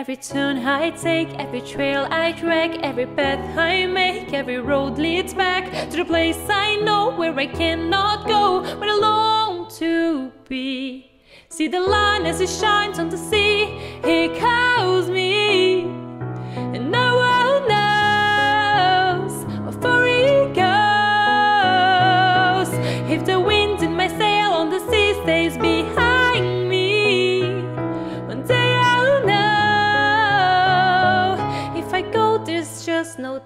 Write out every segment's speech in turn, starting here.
Every turn I take, every trail I drag, every path I make, every road leads back to the place I know where I cannot go, where I long to be. See the line as it shines on the sea, it calls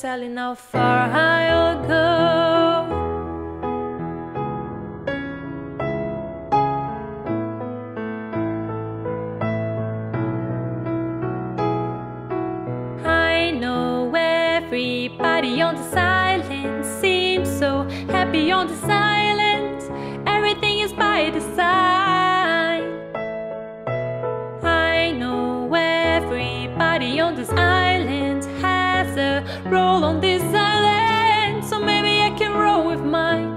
telling how far I'll go. I know everybody on this island seems so happy on this island. Everything is by design. I know everybody on this island a role on this island, so maybe I can roll with mine.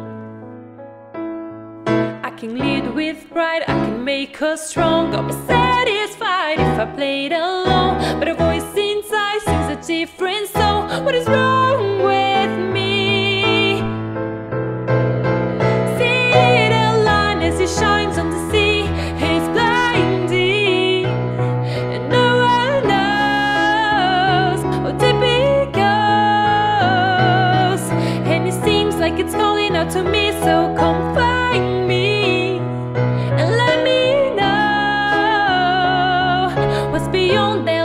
I can lead with pride, I can make us strong. I'll be satisfied if I played alone. But a voice inside sings a different song. What is wrong to me, so come find me and let me know what's beyond that